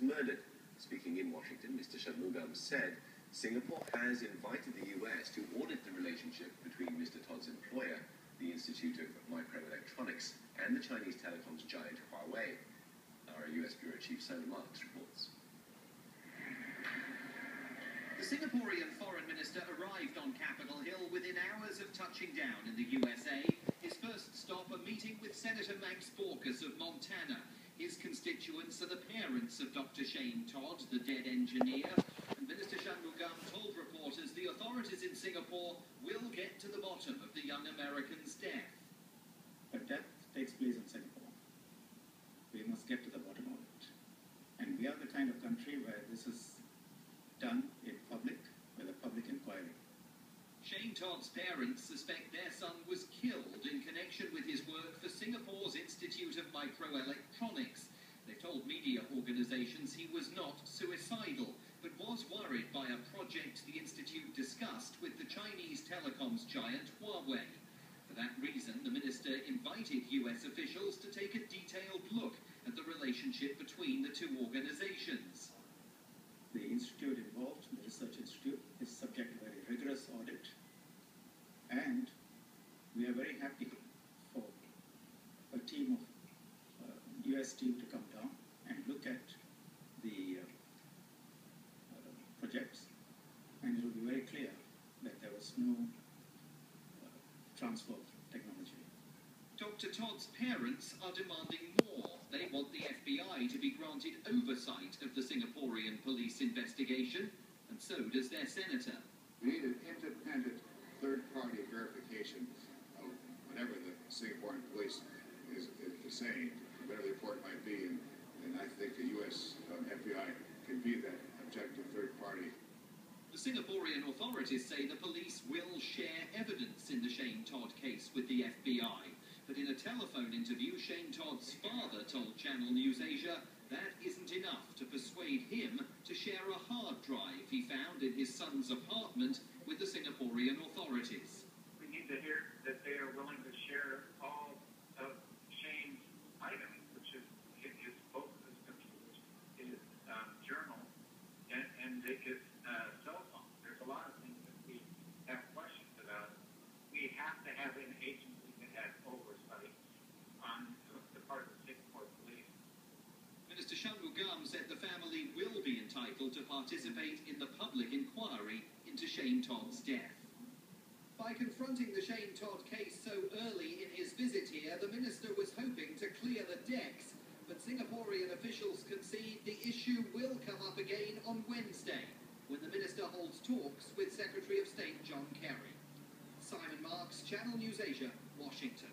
murdered. Speaking in Washington, Mr. Shanmugam said Singapore has invited the US to audit the relationship between Mr. Todd's employer, the Institute of Microelectronics, and the Chinese telecoms giant Huawei. Our US Bureau Chief Simon Marks reports. The Singaporean foreign minister arrived on Capitol Hill within hours of touching down in the USA. His first stop a meeting with Senator Max Baucus of Montana. His constituents are the parents of Dr. Shane Todd, the dead engineer. And Minister Shanmugam told reporters the authorities in Singapore will get to the bottom of the young American's death. But death takes place in Singapore. We must get to the bottom of it. And we are the kind of country where this is done in public with a public inquiry. Shane Todd's parents suspect their son was killed in connection with his work for Singapore's Institute of Microelectronics. They told media organizations he was not suicidal, but was worried by a project the Institute discussed with the Chinese telecoms giant Huawei. For that reason, the minister invited US officials to take a detailed look at the relationship between the two organizations. The institute involved, the research institute, is subject to a very rigorous audit. And we are very happy for a team of uh, US team to come down and look at the uh, uh, projects. And it will be very clear that there was no uh, transfer of technology. Dr. Todd's parents are demanding more. They want the FBI to be granted oversight of the Singaporean police investigation, and so does their senator. We need an independent third-party verification of whatever the Singaporean police is, is saying, whatever the report might be, and, and I think the U.S. Um, FBI can be that objective third party. Singaporean authorities say the police will share evidence in the Shane Todd case with the FBI. But in a telephone interview, Shane Todd's father told Channel News Asia that isn't enough to persuade him to share a hard drive he found in his son's apartment with the Singaporean authorities. We need to hear that they are willing to share all of Shane's items, which is his both his computers, his um, journal, and, and his uh, cell phone. There's a lot of things that we have questions about. We have to have an agency that has oversight on the part of the Singapore police. Minister Shanmugam said the family will be to participate in the public inquiry into Shane Todd's death. By confronting the Shane Todd case so early in his visit here, the minister was hoping to clear the decks, but Singaporean officials concede the issue will come up again on Wednesday, when the minister holds talks with Secretary of State John Kerry. Simon Marks, Channel News Asia, Washington.